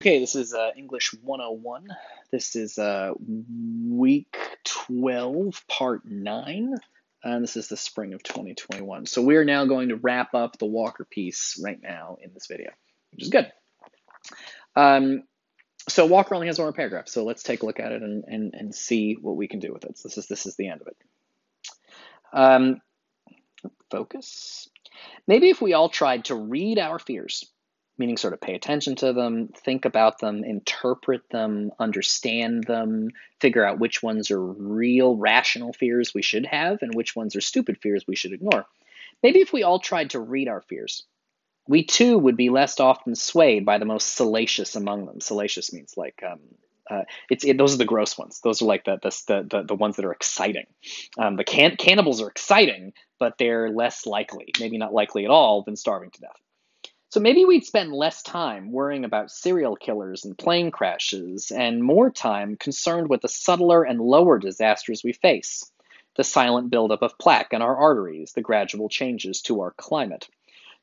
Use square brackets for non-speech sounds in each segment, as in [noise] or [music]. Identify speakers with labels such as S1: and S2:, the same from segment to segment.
S1: Okay, this is uh, English 101. This is uh, week 12, part 9, and this is the spring of 2021. So we are now going to wrap up the Walker piece right now in this video, which is good. Um, so Walker only has one more paragraph, so let's take a look at it and, and, and see what we can do with it. So this is, this is the end of it. Um, focus. Maybe if we all tried to read our fears meaning sort of pay attention to them, think about them, interpret them, understand them, figure out which ones are real rational fears we should have and which ones are stupid fears we should ignore. Maybe if we all tried to read our fears, we too would be less often swayed by the most salacious among them. Salacious means like um, uh, it's it, those are the gross ones. Those are like the the the, the ones that are exciting. Um, the can- cannibals are exciting, but they're less likely, maybe not likely at all, than starving to death. So maybe we'd spend less time worrying about serial killers and plane crashes and more time concerned with the subtler and lower disasters we face the silent buildup of plaque in our arteries, the gradual changes to our climate.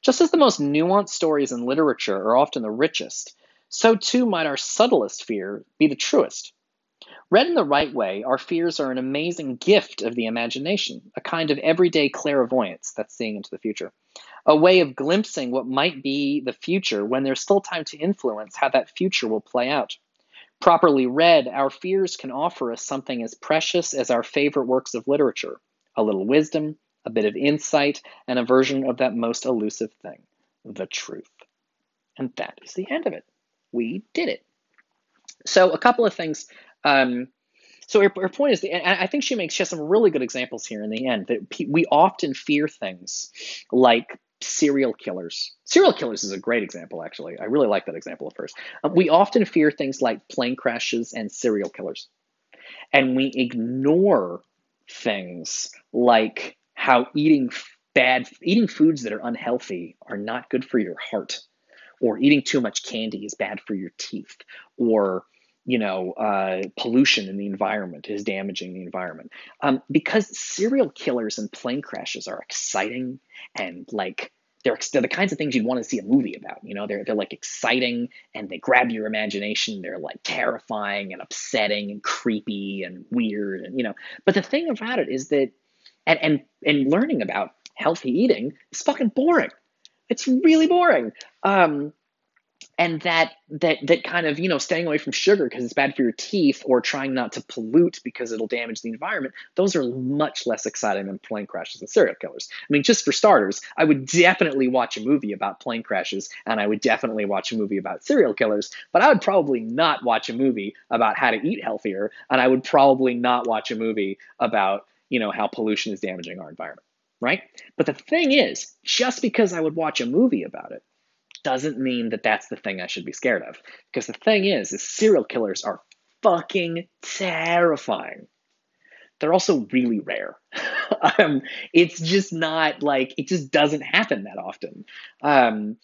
S1: Just as the most nuanced stories in literature are often the richest, so too might our subtlest fear be the truest. Read in the right way, our fears are an amazing gift of the imagination, a kind of everyday clairvoyance, that's seeing into the future a way of glimpsing what might be the future when there's still time to influence how that future will play out. Properly read, our fears can offer us something as precious as our favorite works of literature a little wisdom, a bit of insight, and a version of that most elusive thing, the truth. And that is the end of it. We did it. So, a couple of things. Um, so her, her point is, and I think she makes she has some really good examples here in the end that we often fear things like serial killers. Serial killers is a great example, actually. I really like that example at first. Um, we often fear things like plane crashes and serial killers. And we ignore things like how eating bad, eating foods that are unhealthy are not good for your heart, or eating too much candy is bad for your teeth, or you know, uh, pollution in the environment is damaging the environment. Um, because serial killers and plane crashes are exciting and like they're, they're the kinds of things you'd want to see a movie about. You know, they're they're like exciting and they grab your imagination. They're like terrifying and upsetting and creepy and weird and you know. But the thing about it is that, and and and learning about healthy eating is fucking boring. It's really boring. Um, and that that that kind of you know staying away from sugar because it's bad for your teeth or trying not to pollute because it'll damage the environment those are much less exciting than plane crashes and serial killers. I mean just for starters i would definitely watch a movie about plane crashes and i would definitely watch a movie about serial killers but i would probably not watch a movie about how to eat healthier and i would probably not watch a movie about you know how pollution is damaging our environment right? But the thing is just because i would watch a movie about it doesn't mean that that's the thing I should be scared of. Because the thing is, is serial killers are fucking terrifying. They're also really rare. [laughs] um, it's just not like it just doesn't happen that often. Um,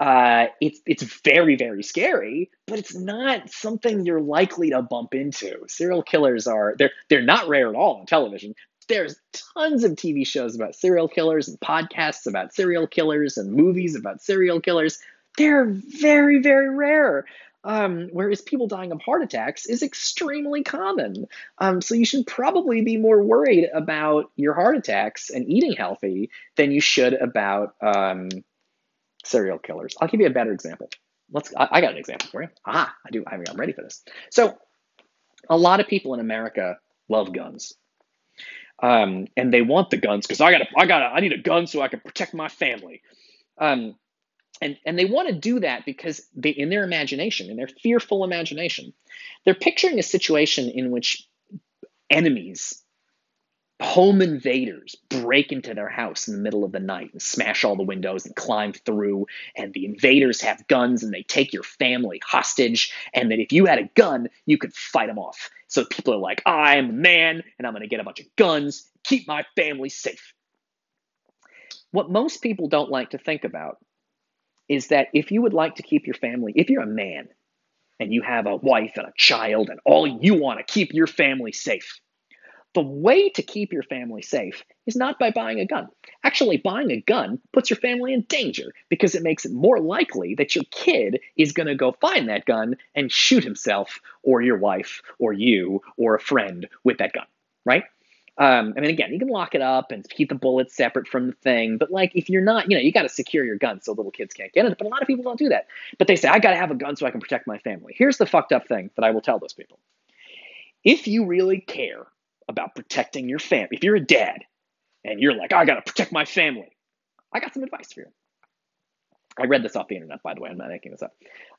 S1: uh, it's it's very very scary, but it's not something you're likely to bump into. Serial killers are they're they're not rare at all on television, there's tons of TV shows about serial killers and podcasts about serial killers and movies about serial killers. They're very, very rare. Um, whereas people dying of heart attacks is extremely common. Um, so you should probably be more worried about your heart attacks and eating healthy than you should about um, serial killers. I'll give you a better example. Let's. I, I got an example for you. Ah, I do. I mean, I'm ready for this. So, a lot of people in America love guns um, and they want the guns because I got I got I need a gun so I can protect my family. Um, and and they want to do that because they in their imagination, in their fearful imagination, they're picturing a situation in which enemies home invaders break into their house in the middle of the night and smash all the windows and climb through and the invaders have guns and they take your family hostage and that if you had a gun you could fight them off so people are like i'm a man and i'm going to get a bunch of guns keep my family safe. What most people don't like to think about is that if you would like to keep your family if you're a man and you have a wife and a child and all you want to keep your family safe The way to keep your family safe is not by buying a gun. Actually, buying a gun puts your family in danger because it makes it more likely that your kid is going to go find that gun and shoot himself or your wife or you or a friend with that gun, right? Um, I mean, again, you can lock it up and keep the bullets separate from the thing, but like if you're not, you know, you got to secure your gun so little kids can't get it. But a lot of people don't do that. But they say, I got to have a gun so I can protect my family. Here's the fucked up thing that I will tell those people. If you really care about protecting your family, if you're a dad and you're like, I got to protect my family, I got some advice for you. I read this off the internet, by the way. I'm not making this up.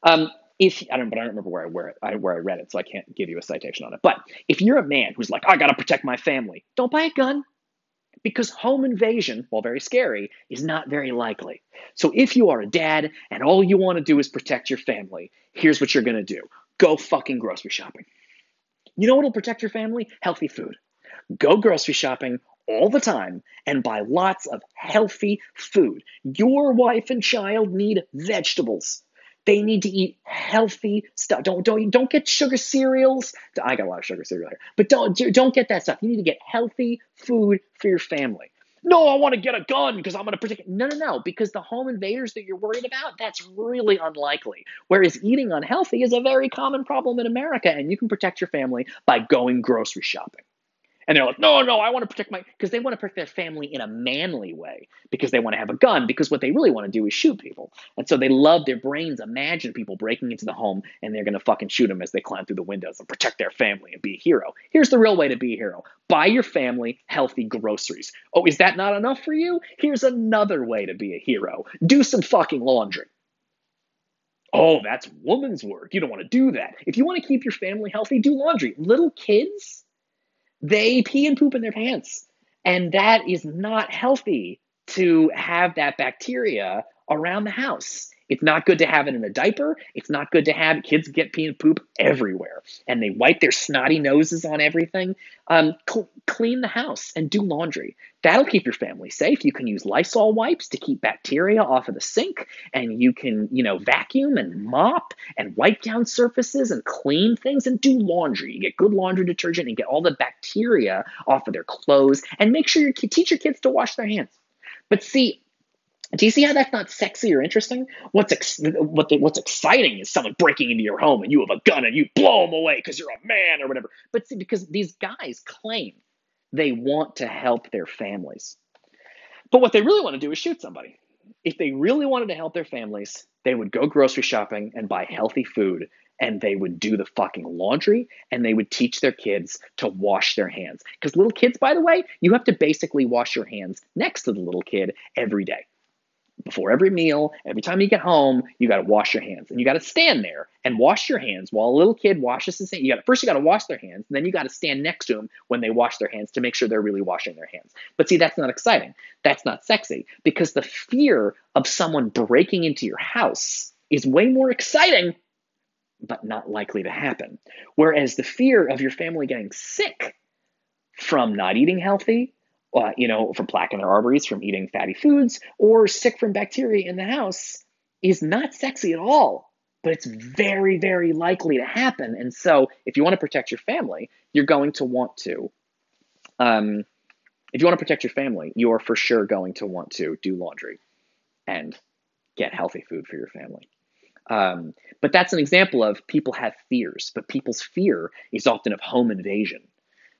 S1: Um, if I don't, but I don't remember where I where, I where I read it, so I can't give you a citation on it. But if you're a man who's like, I gotta protect my family, don't buy a gun. Because home invasion, while very scary, is not very likely. So if you are a dad and all you want to do is protect your family, here's what you're gonna do. Go fucking grocery shopping. You know what'll protect your family? Healthy food. Go grocery shopping all the time and buy lots of healthy food. Your wife and child need vegetables. They need to eat healthy stuff. Don't don't don't get sugar cereals. I got a lot of sugar cereal here, but don't don't get that stuff. You need to get healthy food for your family. No, I want to get a gun because I'm going to protect. No, no, no, because the home invaders that you're worried about, that's really unlikely. Whereas eating unhealthy is a very common problem in America, and you can protect your family by going grocery shopping. And they're like, no, no, I want to protect my, because they want to protect their family in a manly way, because they want to have a gun, because what they really want to do is shoot people. And so they love their brains imagine people breaking into the home and they're going to fucking shoot them as they climb through the windows and protect their family and be a hero. Here's the real way to be a hero buy your family healthy groceries. Oh, is that not enough for you? Here's another way to be a hero do some fucking laundry. Oh, that's woman's work. You don't want to do that. If you want to keep your family healthy, do laundry. Little kids, they pee and poop in their pants. And that is not healthy to have that bacteria around the house. It's not good to have it in a diaper. It's not good to have kids get pee and poop everywhere. And they wipe their snotty noses on everything. Um, cl- clean the house and do laundry. That'll keep your family safe. You can use Lysol wipes to keep bacteria off of the sink. And you can, you know, vacuum and mop and wipe down surfaces and clean things and do laundry. You get good laundry detergent and get all the bacteria off of their clothes. And make sure you teach your kids to wash their hands. But see, do you see how that's not sexy or interesting? What's ex- what the, what's exciting is someone breaking into your home and you have a gun and you blow them away because you're a man or whatever. But see, because these guys claim they want to help their families, but what they really want to do is shoot somebody. If they really wanted to help their families, they would go grocery shopping and buy healthy food and they would do the fucking laundry and they would teach their kids to wash their hands. Because little kids, by the way, you have to basically wash your hands next to the little kid every day before every meal, every time you get home, you got to wash your hands, and you got to stand there and wash your hands while a little kid washes his hands. You got first you got to wash their hands, and then you got to stand next to them when they wash their hands to make sure they're really washing their hands. But see, that's not exciting. That's not sexy because the fear of someone breaking into your house is way more exciting, but not likely to happen. Whereas the fear of your family getting sick from not eating healthy uh, you know, from plaque in their arteries from eating fatty foods, or sick from bacteria in the house is not sexy at all, but it's very, very likely to happen. And so, if you want to protect your family, you're going to want to. Um, if you want to protect your family, you are for sure going to want to do laundry and get healthy food for your family. Um, but that's an example of people have fears, but people's fear is often of home invasion.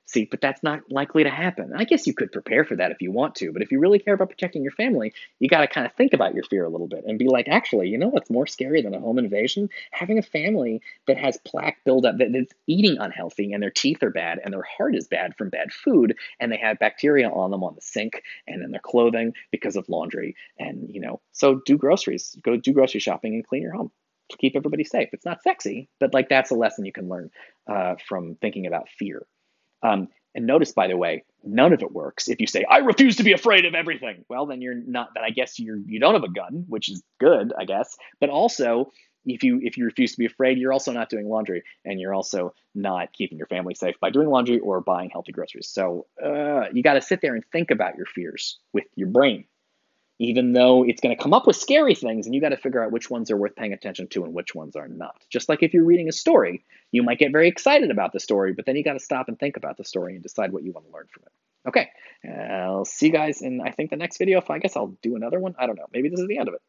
S1: See, but that's not likely to happen. I guess you could prepare for that if you want to, but if you really care about protecting your family, you got to kind of think about your fear a little bit and be like, actually, you know what's more scary than a home invasion? Having a family that has plaque buildup, that, that's eating unhealthy, and their teeth are bad, and their heart is bad from bad food, and they have bacteria on them on the sink and in their clothing because of laundry. And, you know, so do groceries, go do grocery shopping and clean your home to keep everybody safe. It's not sexy, but like that's a lesson you can learn uh, from thinking about fear. Um, and notice, by the way, none of it works if you say, I refuse to be afraid of everything. Well, then you're not, then I guess you're, you don't have a gun, which is good, I guess. But also, if you if you refuse to be afraid, you're also not doing laundry, and you're also not keeping your family safe by doing laundry or buying healthy groceries. So uh, you got to sit there and think about your fears with your brain. Even though it's going to come up with scary things and you got to figure out which ones are worth paying attention to and which ones are not. Just like if you're reading a story, you might get very excited about the story, but then you got to stop and think about the story and decide what you want to learn from it. Okay, I'll see you guys in, I think, the next video. If I guess I'll do another one. I don't know. Maybe this is the end of it.